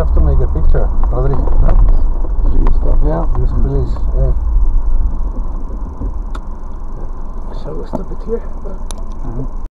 have to make a picture, Rodri. No? Please stop. Yeah, yes, please. Yeah. We stop it here? Mm -hmm.